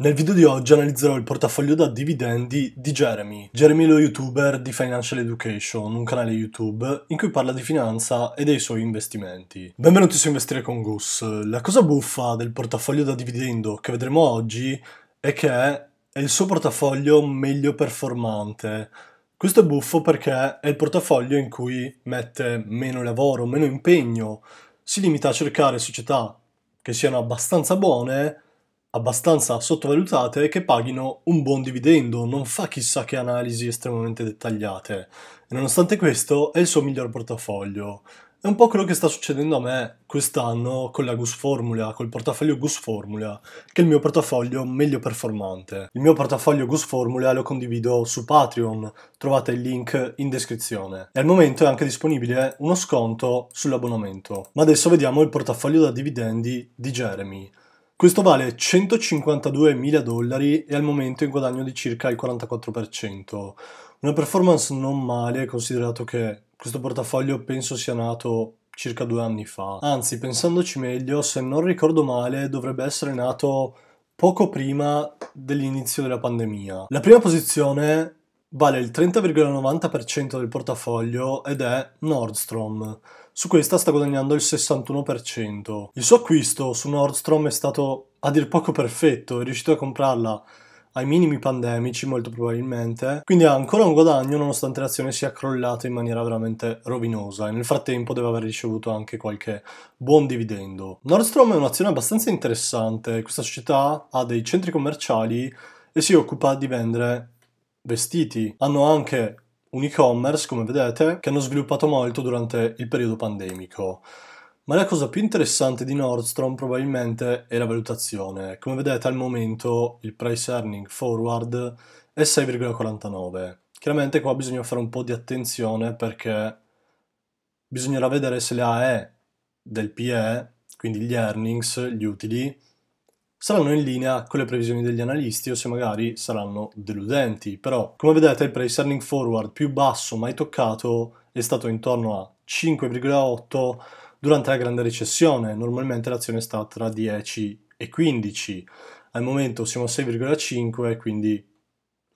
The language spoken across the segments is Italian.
Nel video di oggi analizzerò il portafoglio da dividendi di Jeremy. Jeremy è lo youtuber di Financial Education, un canale YouTube in cui parla di finanza e dei suoi investimenti. Benvenuti su Investire con Gus. La cosa buffa del portafoglio da dividendo che vedremo oggi è che è il suo portafoglio meglio performante. Questo è buffo perché è il portafoglio in cui mette meno lavoro, meno impegno, si limita a cercare società che siano abbastanza buone abbastanza sottovalutate che paghino un buon dividendo, non fa chissà che analisi estremamente dettagliate. E nonostante questo è il suo miglior portafoglio. È un po' quello che sta succedendo a me quest'anno con la Gus Formula, col portafoglio Gus Formula, che è il mio portafoglio meglio performante. Il mio portafoglio Gus Formula lo condivido su Patreon, trovate il link in descrizione. E al momento è anche disponibile uno sconto sull'abbonamento. Ma adesso vediamo il portafoglio da dividendi di Jeremy. Questo vale 152 mila dollari e al momento in guadagno di circa il 44%. Una performance non male considerato che questo portafoglio penso sia nato circa due anni fa. Anzi, pensandoci meglio, se non ricordo male, dovrebbe essere nato poco prima dell'inizio della pandemia. La prima posizione vale il 30,90% del portafoglio ed è Nordstrom. Su questa sta guadagnando il 61%. Il suo acquisto su Nordstrom è stato a dir poco perfetto, è riuscito a comprarla ai minimi pandemici molto probabilmente, quindi ha ancora un guadagno nonostante l'azione sia crollata in maniera veramente rovinosa e nel frattempo deve aver ricevuto anche qualche buon dividendo. Nordstrom è un'azione abbastanza interessante, questa società ha dei centri commerciali e si occupa di vendere vestiti. Hanno anche un e-commerce, come vedete, che hanno sviluppato molto durante il periodo pandemico. Ma la cosa più interessante di Nordstrom probabilmente è la valutazione. Come vedete al momento il price earning forward è 6,49. Chiaramente qua bisogna fare un po' di attenzione perché bisognerà vedere se la E del PE, quindi gli earnings, gli utili, saranno in linea con le previsioni degli analisti o se magari saranno deludenti. Però, come vedete, il price earning forward più basso mai toccato è stato intorno a 5,8 durante la grande recessione. Normalmente l'azione sta tra 10 e 15. Al momento siamo a 6,5 quindi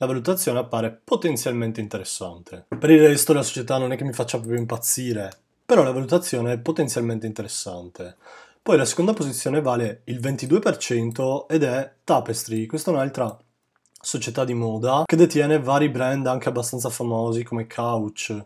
la valutazione appare potenzialmente interessante. Per il resto la società non è che mi faccia proprio impazzire, però la valutazione è potenzialmente interessante. Poi la seconda posizione vale il 22% ed è Tapestry, questa è un'altra società di moda che detiene vari brand anche abbastanza famosi come Couch.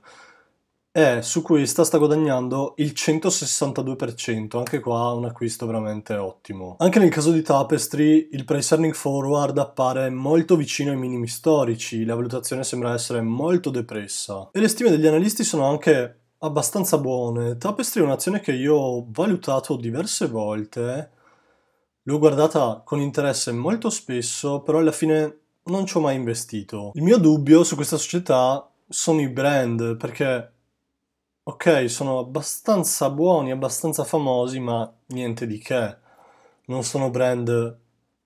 E su questa sta guadagnando il 162%, anche qua un acquisto veramente ottimo. Anche nel caso di Tapestry il price earning forward appare molto vicino ai minimi storici, la valutazione sembra essere molto depressa. E le stime degli analisti sono anche abbastanza buone. Tapestry è un'azione che io ho valutato diverse volte, l'ho guardata con interesse molto spesso, però alla fine non ci ho mai investito. Il mio dubbio su questa società sono i brand, perché ok, sono abbastanza buoni, abbastanza famosi, ma niente di che. Non sono brand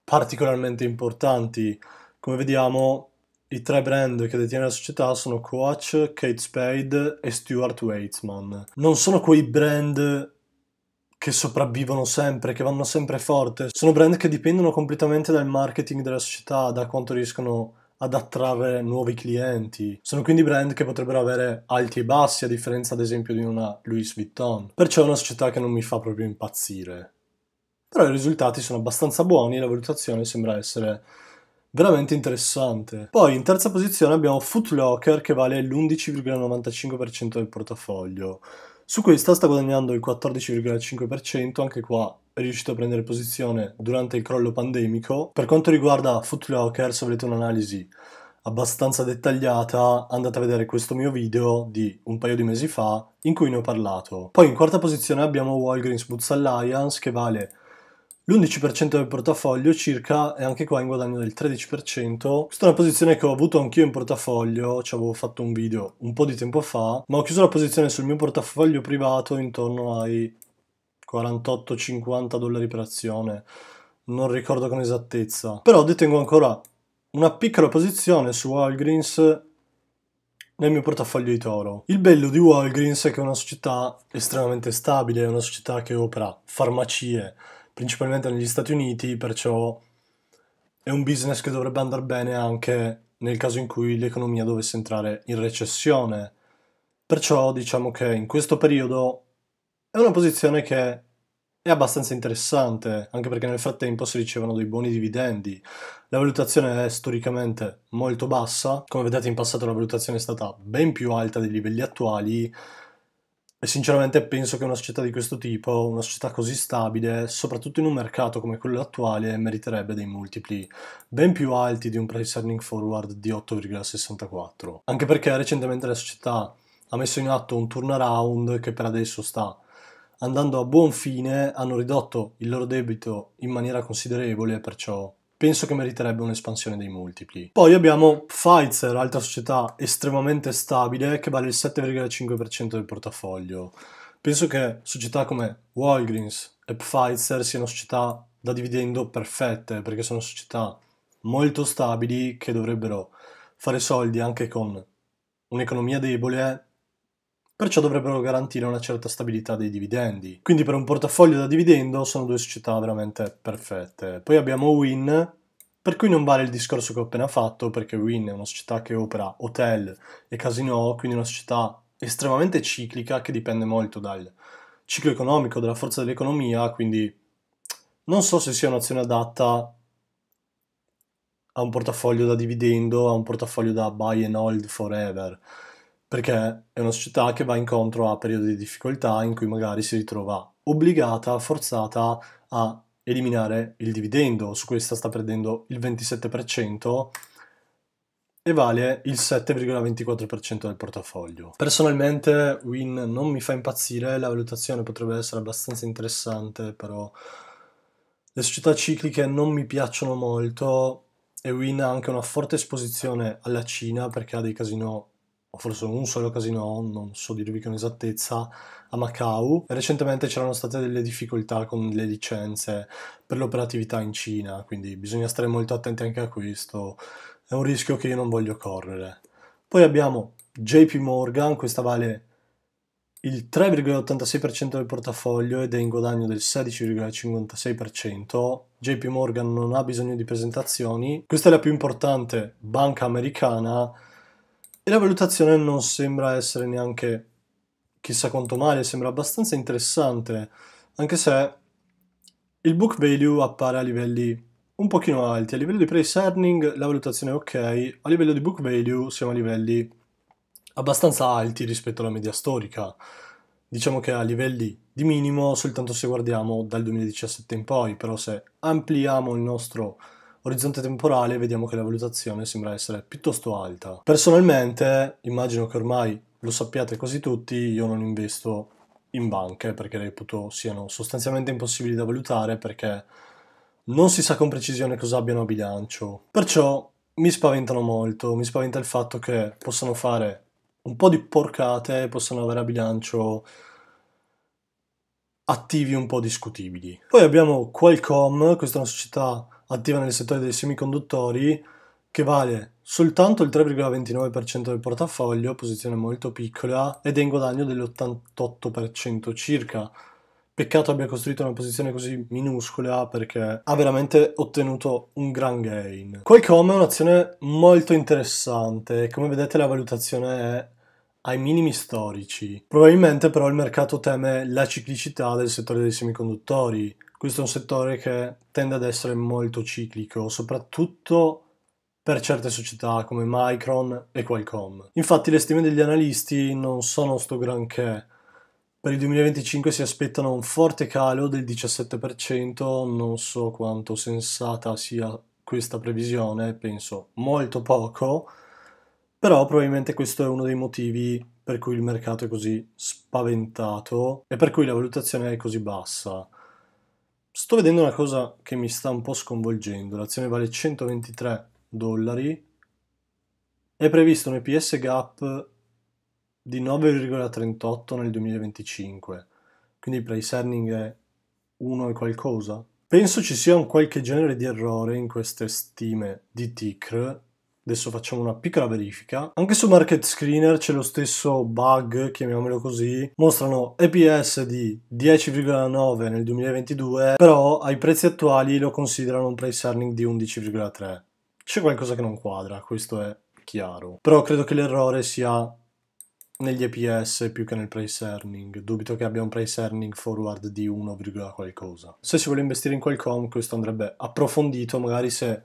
particolarmente importanti. Come vediamo, i tre brand che detiene la società sono Coach, Kate Spade e Stuart Weitzman. Non sono quei brand che sopravvivono sempre, che vanno sempre forte. Sono brand che dipendono completamente dal marketing della società, da quanto riescono ad attrarre nuovi clienti. Sono quindi brand che potrebbero avere alti e bassi, a differenza ad esempio di una Louis Vuitton. Perciò è una società che non mi fa proprio impazzire. Però i risultati sono abbastanza buoni e la valutazione sembra essere veramente interessante. Poi in terza posizione abbiamo Footlocker che vale l'11,95% del portafoglio. Su questa sta guadagnando il 14,5%, anche qua è riuscito a prendere posizione durante il crollo pandemico. Per quanto riguarda Footlocker, se volete un'analisi abbastanza dettagliata, andate a vedere questo mio video di un paio di mesi fa in cui ne ho parlato. Poi in quarta posizione abbiamo Walgreens Boots Alliance che vale l'11% del portafoglio circa è anche qua in guadagno del 13%. Questa è una posizione che ho avuto anch'io in portafoglio, ci avevo fatto un video un po' di tempo fa, ma ho chiuso la posizione sul mio portafoglio privato intorno ai 48-50 dollari per azione, non ricordo con esattezza. Però detengo ancora una piccola posizione su Walgreens nel mio portafoglio di Toro. Il bello di Walgreens è che è una società estremamente stabile, è una società che opera farmacie, principalmente negli Stati Uniti, perciò è un business che dovrebbe andare bene anche nel caso in cui l'economia dovesse entrare in recessione. Perciò diciamo che in questo periodo è una posizione che è abbastanza interessante, anche perché nel frattempo si ricevono dei buoni dividendi. La valutazione è storicamente molto bassa, come vedete in passato la valutazione è stata ben più alta dei livelli attuali e sinceramente penso che una società di questo tipo, una società così stabile, soprattutto in un mercato come quello attuale, meriterebbe dei multipli ben più alti di un price earning forward di 8,64. Anche perché recentemente la società ha messo in atto un turnaround che per adesso sta andando a buon fine, hanno ridotto il loro debito in maniera considerevole, perciò penso che meriterebbe un'espansione dei multipli. Poi abbiamo Pfizer, altra società estremamente stabile che vale il 7,5% del portafoglio. Penso che società come Walgreens e Pfizer siano società da dividendo perfette perché sono società molto stabili che dovrebbero fare soldi anche con un'economia debole perciò dovrebbero garantire una certa stabilità dei dividendi. Quindi per un portafoglio da dividendo sono due società veramente perfette. Poi abbiamo Win, per cui non vale il discorso che ho appena fatto, perché Win è una società che opera hotel e casino, quindi una società estremamente ciclica che dipende molto dal ciclo economico, dalla forza dell'economia, quindi non so se sia un'azione adatta a un portafoglio da dividendo, a un portafoglio da buy and hold forever perché è una società che va incontro a periodi di difficoltà in cui magari si ritrova obbligata, forzata a eliminare il dividendo, su questa sta perdendo il 27% e vale il 7,24% del portafoglio. Personalmente Win non mi fa impazzire, la valutazione potrebbe essere abbastanza interessante, però le società cicliche non mi piacciono molto e Win ha anche una forte esposizione alla Cina perché ha dei casino o forse un solo casino, non so dirvi con esattezza, a Macau. Recentemente c'erano state delle difficoltà con le licenze per l'operatività in Cina, quindi bisogna stare molto attenti anche a questo. È un rischio che io non voglio correre. Poi abbiamo JP Morgan, questa vale il 3,86% del portafoglio ed è in guadagno del 16,56%. JP Morgan non ha bisogno di presentazioni. Questa è la più importante banca americana la valutazione non sembra essere neanche chissà quanto male, sembra abbastanza interessante, anche se il book value appare a livelli un pochino alti. A livello di price earning la valutazione è ok, a livello di book value siamo a livelli abbastanza alti rispetto alla media storica. Diciamo che a livelli di minimo soltanto se guardiamo dal 2017 in poi, però se ampliamo il nostro orizzonte temporale vediamo che la valutazione sembra essere piuttosto alta. Personalmente, immagino che ormai lo sappiate quasi tutti, io non investo in banche perché reputo siano sostanzialmente impossibili da valutare perché non si sa con precisione cosa abbiano a bilancio. Perciò mi spaventano molto, mi spaventa il fatto che possano fare un po' di porcate, possano avere a bilancio attivi un po' discutibili. Poi abbiamo Qualcomm, questa è una società attiva nel settore dei semiconduttori che vale soltanto il 3,29% del portafoglio, posizione molto piccola, ed è in guadagno dell'88% circa. Peccato abbia costruito una posizione così minuscola perché ha veramente ottenuto un gran gain. Qualcomm è un'azione molto interessante, come vedete la valutazione è ai minimi storici. Probabilmente però il mercato teme la ciclicità del settore dei semiconduttori, questo è un settore che tende ad essere molto ciclico, soprattutto per certe società come Micron e Qualcomm. Infatti le stime degli analisti non sono sto granché. Per il 2025 si aspettano un forte calo del 17%, non so quanto sensata sia questa previsione, penso molto poco, però probabilmente questo è uno dei motivi per cui il mercato è così spaventato e per cui la valutazione è così bassa. Sto vedendo una cosa che mi sta un po' sconvolgendo. L'azione vale 123 dollari. È previsto un EPS gap di 9,38 nel 2025. Quindi il price earning è 1 e qualcosa. Penso ci sia un qualche genere di errore in queste stime di TICR Adesso facciamo una piccola verifica. Anche su Market Screener c'è lo stesso bug, chiamiamolo così. Mostrano EPS di 10,9 nel 2022, però ai prezzi attuali lo considerano un price earning di 11,3. C'è qualcosa che non quadra, questo è chiaro. Però credo che l'errore sia negli EPS più che nel price earning. Dubito che abbia un price earning forward di 1, qualcosa. Se si vuole investire in Qualcomm, questo andrebbe approfondito, magari se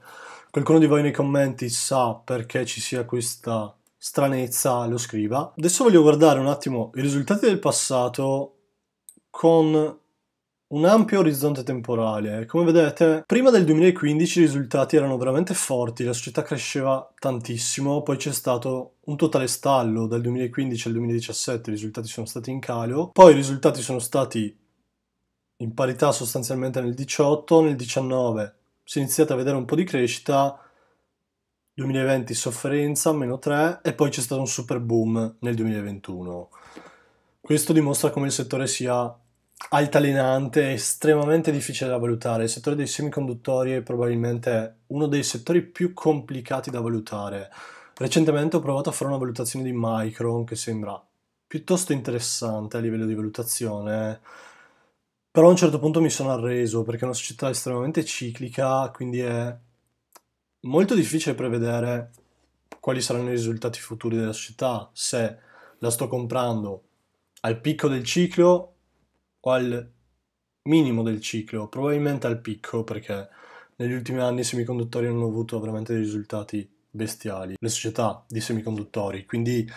qualcuno di voi nei commenti sa perché ci sia questa stranezza, lo scriva. Adesso voglio guardare un attimo i risultati del passato con un ampio orizzonte temporale. Come vedete, prima del 2015 i risultati erano veramente forti, la società cresceva tantissimo, poi c'è stato un totale stallo dal 2015 al 2017, i risultati sono stati in calo, poi i risultati sono stati in parità sostanzialmente nel 18, nel 19 si è iniziata a vedere un po' di crescita, 2020 sofferenza, meno 3 e poi c'è stato un super boom nel 2021. Questo dimostra come il settore sia altalenante, estremamente difficile da valutare. Il settore dei semiconduttori è probabilmente uno dei settori più complicati da valutare. Recentemente ho provato a fare una valutazione di Micron che sembra piuttosto interessante a livello di valutazione, però a un certo punto mi sono arreso perché è una società estremamente ciclica, quindi è molto difficile prevedere quali saranno i risultati futuri della società, se la sto comprando al picco del ciclo o al minimo del ciclo, probabilmente al picco perché negli ultimi anni i semiconduttori hanno avuto veramente dei risultati bestiali, le società di semiconduttori, quindi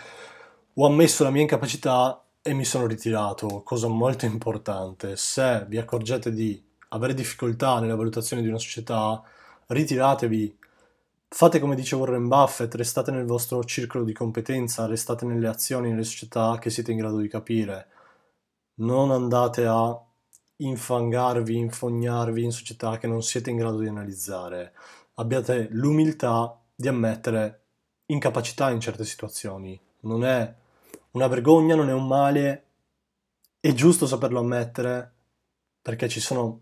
ho ammesso la mia incapacità e mi sono ritirato, cosa molto importante. Se vi accorgete di avere difficoltà nella valutazione di una società, ritiratevi. Fate come dice Warren Buffett, restate nel vostro circolo di competenza, restate nelle azioni, nelle società che siete in grado di capire non andate a infangarvi, infognarvi in società che non siete in grado di analizzare. Abbiate l'umiltà di ammettere incapacità in certe situazioni. Non è una vergogna, non è un male, è giusto saperlo ammettere perché ci sono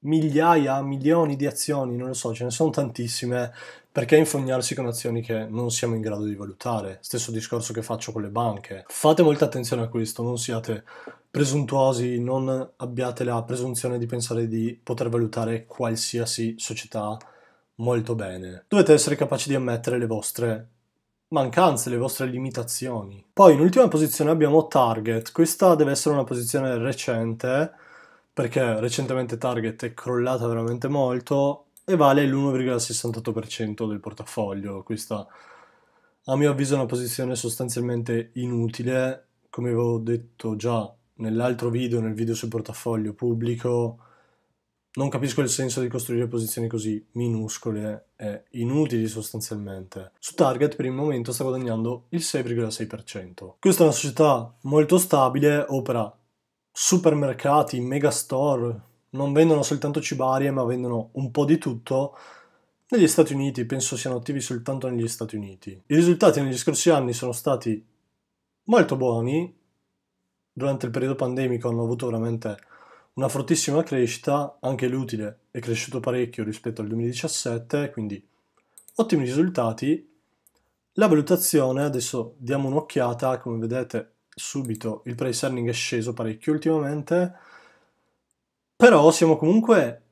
migliaia, milioni di azioni, non lo so, ce ne sono tantissime, perché infognarsi con azioni che non siamo in grado di valutare? Stesso discorso che faccio con le banche. Fate molta attenzione a questo, non siate presuntuosi, non abbiate la presunzione di pensare di poter valutare qualsiasi società molto bene. Dovete essere capaci di ammettere le vostre mancanze, le vostre limitazioni. Poi in ultima posizione abbiamo Target, questa deve essere una posizione recente perché recentemente Target è crollata veramente molto e vale l'1,68% del portafoglio. Questa a mio avviso è una posizione sostanzialmente inutile, come avevo detto già nell'altro video, nel video sul portafoglio pubblico. Non capisco il senso di costruire posizioni così minuscole e inutili sostanzialmente. Su Target per il momento sta guadagnando il 6,6%. Questa è una società molto stabile, opera supermercati, megastore, non vendono soltanto cibarie ma vendono un po' di tutto, negli Stati Uniti penso siano attivi soltanto negli Stati Uniti. I risultati negli scorsi anni sono stati molto buoni, durante il periodo pandemico hanno avuto veramente una fortissima crescita, anche l'utile è cresciuto parecchio rispetto al 2017, quindi ottimi risultati. La valutazione, adesso diamo un'occhiata, come vedete subito il price earning è sceso parecchio ultimamente, però siamo comunque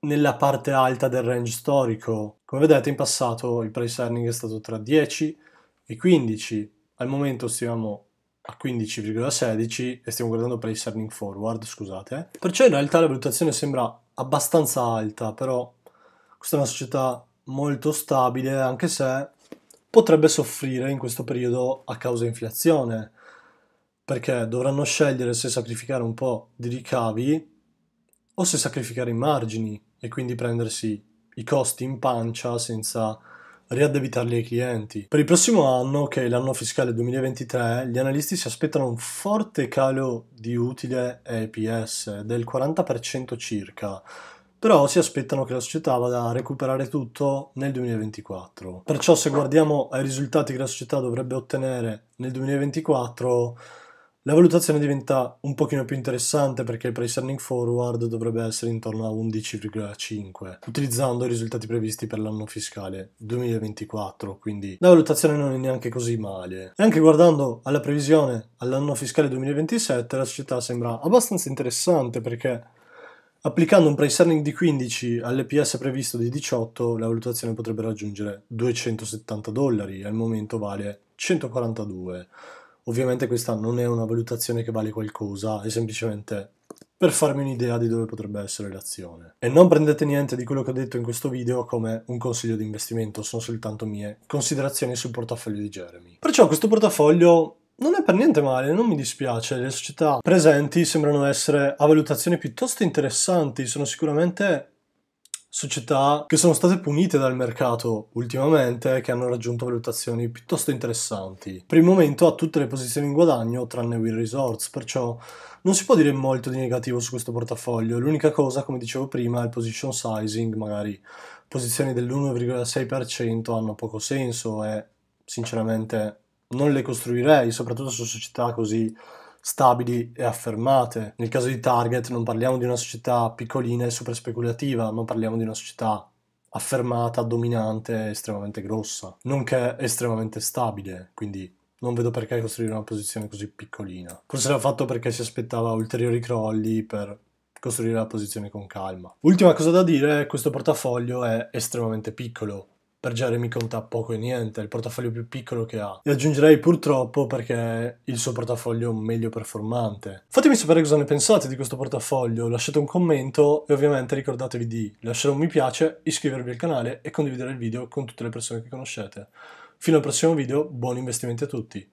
nella parte alta del range storico. Come vedete in passato il price earning è stato tra 10 e 15, al momento siamo a 15,16 e stiamo guardando price earning forward, scusate. Perciò in realtà la valutazione sembra abbastanza alta, però questa è una società molto stabile anche se potrebbe soffrire in questo periodo a causa inflazione perché dovranno scegliere se sacrificare un po' di ricavi o se sacrificare i margini e quindi prendersi i costi in pancia senza riaddebitarli ai clienti. Per il prossimo anno, che è l'anno fiscale 2023, gli analisti si aspettano un forte calo di utile EPS del 40% circa, però si aspettano che la società vada a recuperare tutto nel 2024. Perciò se guardiamo ai risultati che la società dovrebbe ottenere nel 2024, la valutazione diventa un pochino più interessante perché il price earning forward dovrebbe essere intorno a 11,5, utilizzando i risultati previsti per l'anno fiscale 2024, quindi la valutazione non è neanche così male. E anche guardando alla previsione all'anno fiscale 2027, la società sembra abbastanza interessante perché applicando un price earning di 15 all'EPS previsto di 18, la valutazione potrebbe raggiungere 270 dollari, al momento vale 142. Ovviamente questa non è una valutazione che vale qualcosa, è semplicemente per farmi un'idea di dove potrebbe essere l'azione. E non prendete niente di quello che ho detto in questo video come un consiglio di investimento, sono soltanto mie considerazioni sul portafoglio di Jeremy. Perciò questo portafoglio non è per niente male, non mi dispiace, le società presenti sembrano essere a valutazioni piuttosto interessanti, sono sicuramente società che sono state punite dal mercato ultimamente che hanno raggiunto valutazioni piuttosto interessanti. Per il momento ha tutte le posizioni in guadagno tranne Will Resorts, perciò non si può dire molto di negativo su questo portafoglio. L'unica cosa, come dicevo prima, è il position sizing, magari posizioni dell'1,6% hanno poco senso e sinceramente non le costruirei, soprattutto su società così stabili e affermate. Nel caso di Target non parliamo di una società piccolina e super speculativa, ma parliamo di una società affermata, dominante, estremamente grossa, nonché estremamente stabile, quindi non vedo perché costruire una posizione così piccolina. Forse l'ha fatto perché si aspettava ulteriori crolli per costruire la posizione con calma. Ultima cosa da dire, questo portafoglio è estremamente piccolo, per Jeremy conta poco e niente, è il portafoglio più piccolo che ha. E aggiungerei purtroppo perché è il suo portafoglio meglio performante. Fatemi sapere cosa ne pensate di questo portafoglio, lasciate un commento e ovviamente ricordatevi di lasciare un mi piace, iscrivervi al canale e condividere il video con tutte le persone che conoscete. Fino al prossimo video, buoni investimenti a tutti!